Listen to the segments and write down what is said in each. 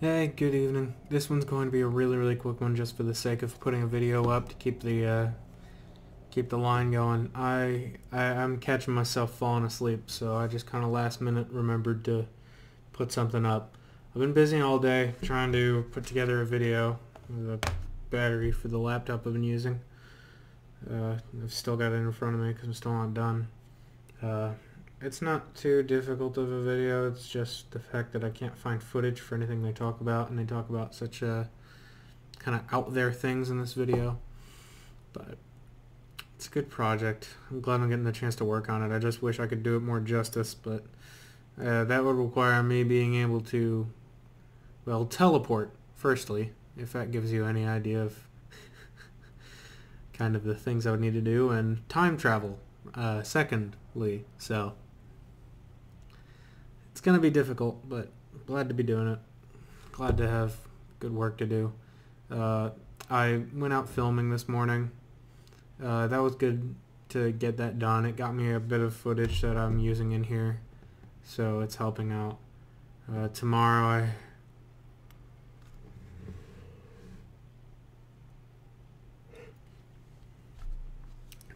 Hey, good evening. This one's going to be a really, really quick one just for the sake of putting a video up to keep the uh, keep the line going. I, I I'm catching myself falling asleep, so I just kind of last minute remembered to put something up. I've been busy all day trying to put together a video with a battery for the laptop I've been using. Uh, I've still got it in front of me because I'm still not done. Uh, it's not too difficult of a video. It's just the fact that I can't find footage for anything they talk about, and they talk about such uh, kind of out there things in this video. But it's a good project. I'm glad I'm getting the chance to work on it. I just wish I could do it more justice, but uh, that would require me being able to, well, teleport, firstly, if that gives you any idea of kind of the things I would need to do, and time travel, uh, secondly. So it's going to be difficult, but glad to be doing it. Glad to have good work to do. Uh, I went out filming this morning. Uh, that was good to get that done. It got me a bit of footage that I'm using in here, so it's helping out. Uh, tomorrow I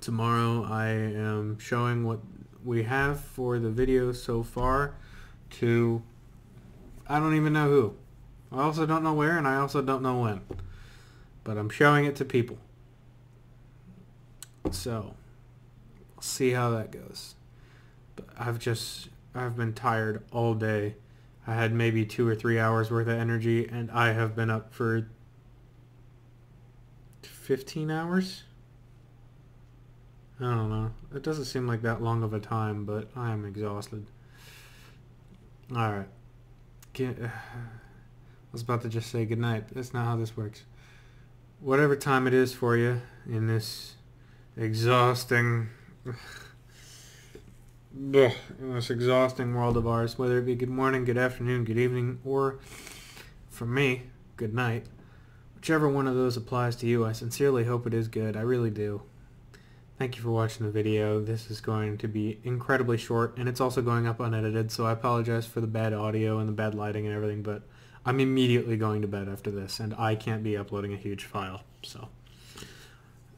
tomorrow I am showing what we have for the video so far to I don't even know who. I also don't know where and I also don't know when. But I'm showing it to people. So, see how that goes. But I've just I've been tired all day. I had maybe 2 or 3 hours worth of energy and I have been up for 15 hours. I don't know. It doesn't seem like that long of a time, but I am exhausted. Alright. I was about to just say goodnight. That's not how this works. Whatever time it is for you in this exhausting... in this exhausting world of ours, whether it be good morning, good afternoon, good evening, or, for me, good night. Whichever one of those applies to you, I sincerely hope it is good. I really do. Thank you for watching the video. This is going to be incredibly short, and it's also going up unedited, so I apologize for the bad audio and the bad lighting and everything, but I'm immediately going to bed after this, and I can't be uploading a huge file, so...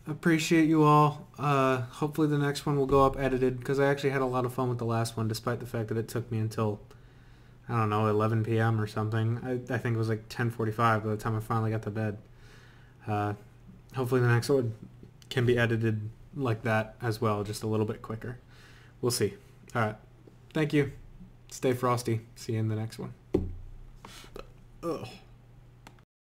Appreciate you all. Uh, hopefully the next one will go up edited, because I actually had a lot of fun with the last one, despite the fact that it took me until, I don't know, 11 p.m. or something. I, I think it was like 10.45 by the time I finally got to bed. Uh, hopefully the next one can be edited like that as well, just a little bit quicker. We'll see. All right. Thank you. Stay frosty. See you in the next one. Ugh.